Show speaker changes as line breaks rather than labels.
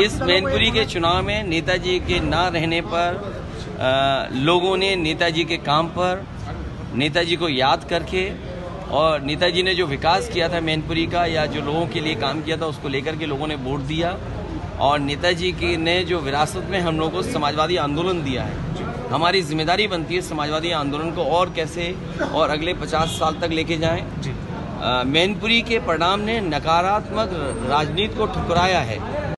इस मैनपुरी के चुनाव में नेताजी के ना रहने पर आ, लोगों ने नेताजी के काम पर नेताजी को याद करके और नेताजी ने जो विकास किया था मैनपुरी का या जो लोगों के लिए काम किया था उसको लेकर के लोगों ने वोट दिया और नेताजी की ने जो विरासत में हम लोगों को समाजवादी आंदोलन दिया है। हमारी ज़िम्मेदारी बनती है समाजवादी आंदोलन को और कैसे और अगले पचास साल तक लेके जाएँ। मैनपुरी के परिणाम ने नकारात्मक राजनीति को ठुकराया है।